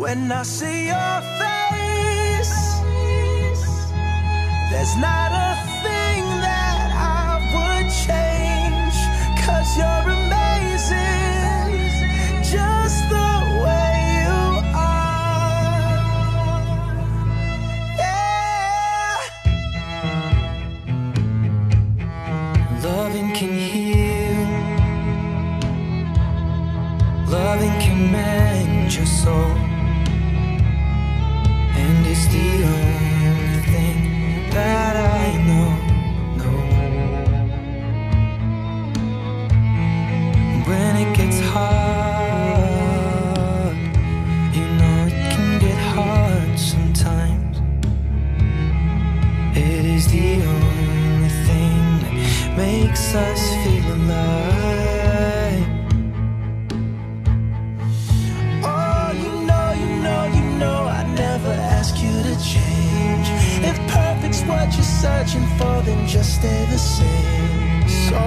when I see your face, there's not a thing that I would change. Cause you're amazing, just the way you are. Yeah. Loving can heal. Loving can mend your soul. makes us feel alive. Oh, you know, you know, you know I never ask you to change. If perfect's what you're searching for Then just stay the same. So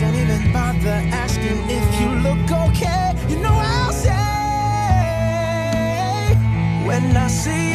don't even bother asking if you look okay. You know I'll say When I see